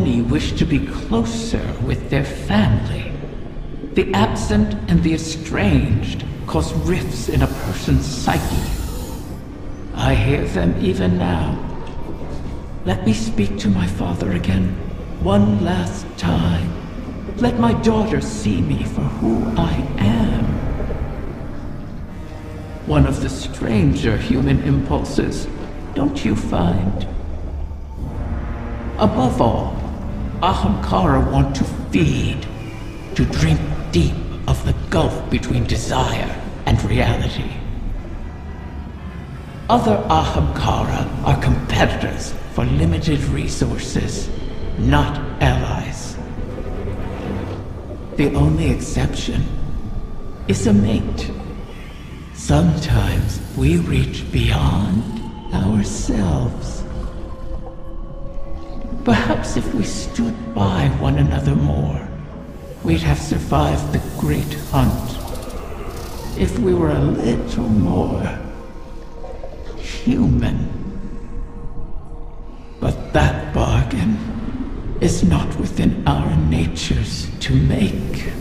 many wish to be closer with their family. The absent and the estranged cause rifts in a person's psyche. I hear them even now. Let me speak to my father again, one last time. Let my daughter see me for who I am. One of the stranger human impulses, don't you find? Above all, Ahamkara want to feed, to drink deep of the gulf between desire and reality. Other Ahamkara are competitors for limited resources, not allies. The only exception is a mate. Sometimes we reach beyond ourselves. Perhaps if we stood by one another more, we'd have survived the great hunt. If we were a little more human. But that bargain is not within our natures to make.